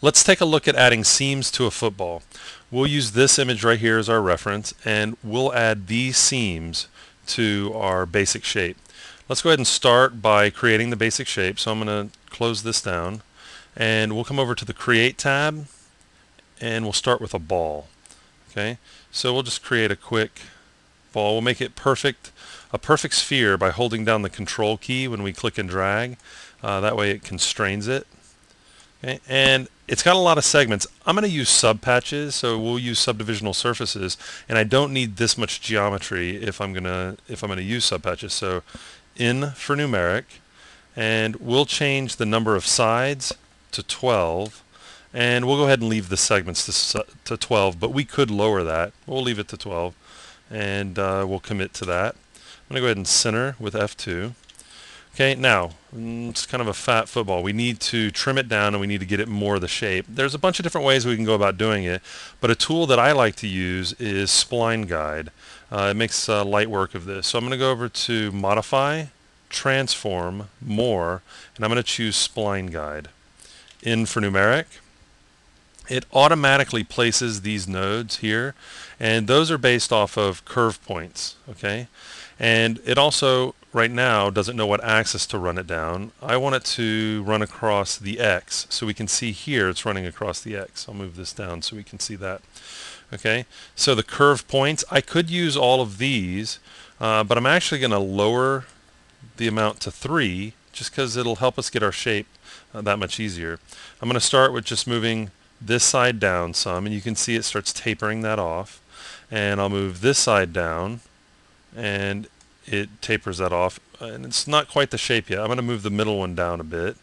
Let's take a look at adding seams to a football. We'll use this image right here as our reference and we'll add these seams to our basic shape. Let's go ahead and start by creating the basic shape. So I'm going to close this down and we'll come over to the create tab and we'll start with a ball. Okay, so we'll just create a quick ball. We'll make it perfect, a perfect sphere by holding down the control key when we click and drag. Uh, that way it constrains it. Okay, and it's got a lot of segments. I'm going to use subpatches, so we'll use subdivisional surfaces, and I don't need this much geometry if I'm gonna if I'm gonna use subpatches. So, N for numeric, and we'll change the number of sides to 12, and we'll go ahead and leave the segments to, to 12, but we could lower that. We'll leave it to 12, and uh, we'll commit to that. I'm going to go ahead and center with F2. Okay, now, mm, it's kind of a fat football. We need to trim it down and we need to get it more of the shape. There's a bunch of different ways we can go about doing it, but a tool that I like to use is Spline Guide. Uh, it makes uh, light work of this. So I'm going to go over to Modify, Transform, More, and I'm going to choose Spline Guide. N for numeric, it automatically places these nodes here, and those are based off of curve points, okay? And it also right now doesn't know what axis to run it down. I want it to run across the X. So we can see here it's running across the X. I'll move this down so we can see that. Okay, so the curve points, I could use all of these, uh, but I'm actually going to lower the amount to 3 just because it'll help us get our shape uh, that much easier. I'm going to start with just moving this side down some, and you can see it starts tapering that off. And I'll move this side down, and it tapers that off and it's not quite the shape yet. I'm going to move the middle one down a bit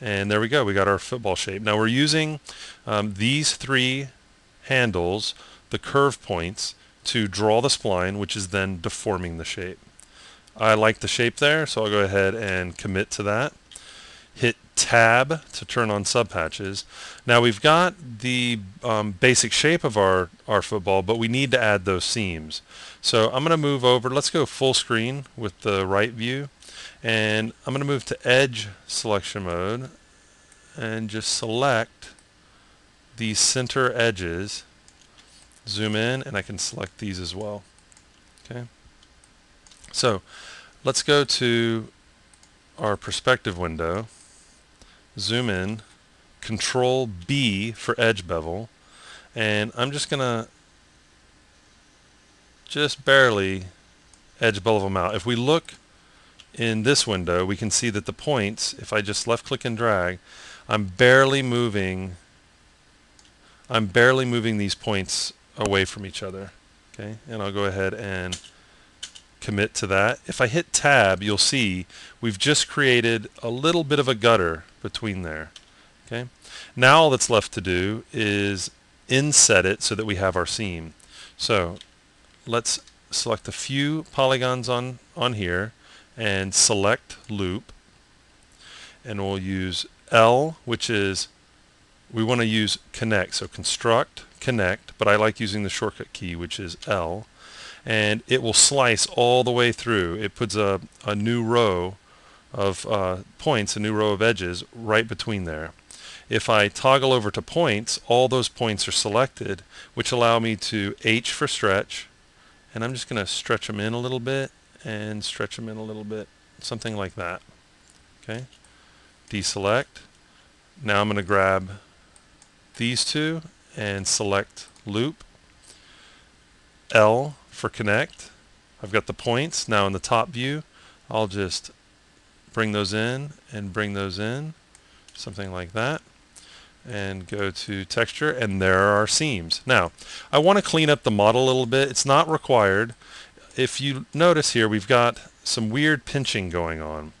and there we go we got our football shape. Now we're using um, these three handles the curve points to draw the spline which is then deforming the shape. I like the shape there so I'll go ahead and commit to that. Hit tab to turn on subpatches. Now we've got the um, basic shape of our, our football, but we need to add those seams. So I'm going to move over, let's go full screen with the right view, and I'm going to move to edge selection mode and just select these center edges, zoom in, and I can select these as well. Okay. So let's go to our perspective window zoom in, control B for edge bevel, and I'm just going to just barely edge bevel them out. If we look in this window, we can see that the points, if I just left click and drag, I'm barely moving I'm barely moving these points away from each other. Okay, and I'll go ahead and commit to that. If I hit tab, you'll see we've just created a little bit of a gutter between there. Okay. Now all that's left to do is inset it so that we have our seam. So let's select a few polygons on, on here and select loop and we'll use L which is we want to use connect so construct connect but I like using the shortcut key which is L and it will slice all the way through. It puts a, a new row of uh, points, a new row of edges right between there. If I toggle over to points, all those points are selected, which allow me to H for stretch, and I'm just going to stretch them in a little bit and stretch them in a little bit, something like that. Okay, deselect. Now I'm going to grab these two and select loop. L for connect. I've got the points now in the top view. I'll just bring those in and bring those in, something like that, and go to texture, and there are our seams. Now, I want to clean up the model a little bit. It's not required. If you notice here, we've got some weird pinching going on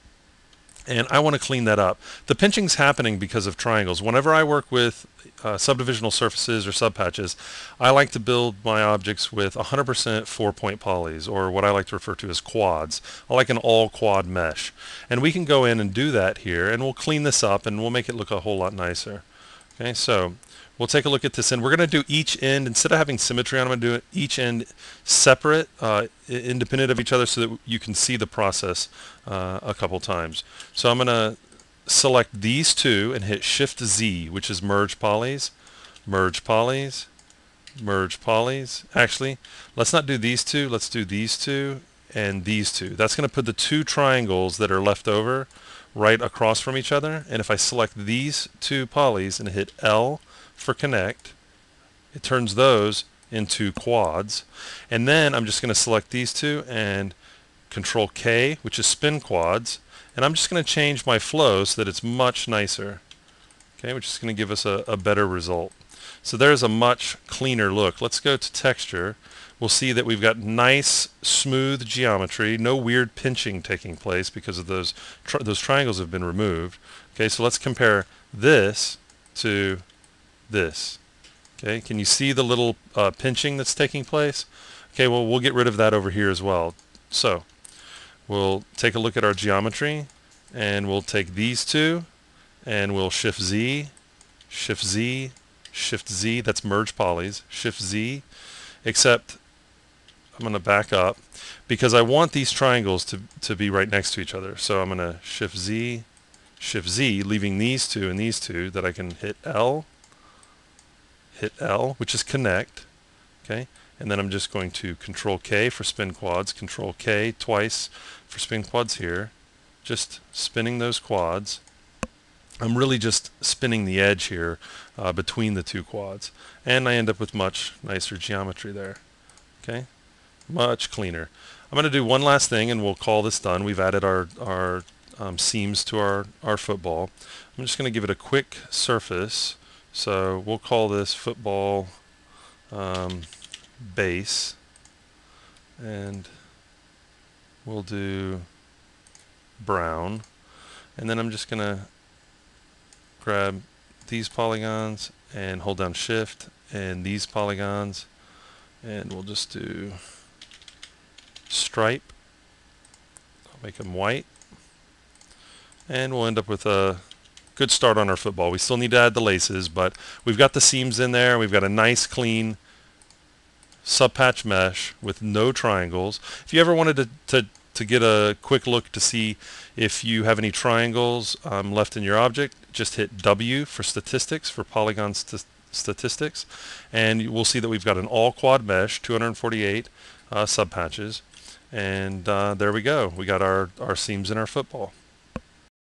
and I want to clean that up. The pinching's happening because of triangles. Whenever I work with uh, subdivisional surfaces or subpatches, I like to build my objects with 100% four-point polys, or what I like to refer to as quads. I like an all-quad mesh. And we can go in and do that here, and we'll clean this up, and we'll make it look a whole lot nicer. Okay, so We'll take a look at this and we're going to do each end, instead of having symmetry, on, I'm going to do each end separate, uh, independent of each other so that you can see the process uh, a couple times. So I'm going to select these two and hit Shift Z, which is merge polys, merge polys, merge polys. Actually, let's not do these two. Let's do these two and these two. That's going to put the two triangles that are left over right across from each other. And if I select these two polys and hit L for connect, it turns those into quads. And then I'm just going to select these two and control K, which is spin quads. And I'm just going to change my flow so that it's much nicer. Okay, which is going to give us a, a better result. So there's a much cleaner look. Let's go to texture. We'll see that we've got nice, smooth geometry, no weird pinching taking place because of those tri those triangles have been removed. Okay, so let's compare this to this. Okay, can you see the little uh, pinching that's taking place? Okay, well we'll get rid of that over here as well. So we'll take a look at our geometry and we'll take these two and we'll shift Z, shift Z, shift Z, that's merge polys, shift Z, except I'm going to back up because I want these triangles to, to be right next to each other. So I'm going to shift Z, shift Z, leaving these two and these two that I can hit L hit L, which is connect, okay? And then I'm just going to control K for spin quads, control K twice for spin quads here, just spinning those quads. I'm really just spinning the edge here uh, between the two quads. And I end up with much nicer geometry there. Okay, much cleaner. I'm going to do one last thing and we'll call this done. We've added our, our um, seams to our, our football. I'm just going to give it a quick surface so we'll call this football um, base. And we'll do brown. And then I'm just gonna grab these polygons and hold down shift and these polygons. And we'll just do stripe. I'll make them white. And we'll end up with a good start on our football. We still need to add the laces, but we've got the seams in there. We've got a nice clean subpatch mesh with no triangles. If you ever wanted to, to, to get a quick look to see if you have any triangles um, left in your object, just hit W for statistics, for polygon st statistics, and we'll see that we've got an all quad mesh, 248 uh, subpatches, and uh, there we go. We got our, our seams in our football.